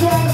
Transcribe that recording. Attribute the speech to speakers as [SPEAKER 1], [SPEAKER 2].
[SPEAKER 1] friend.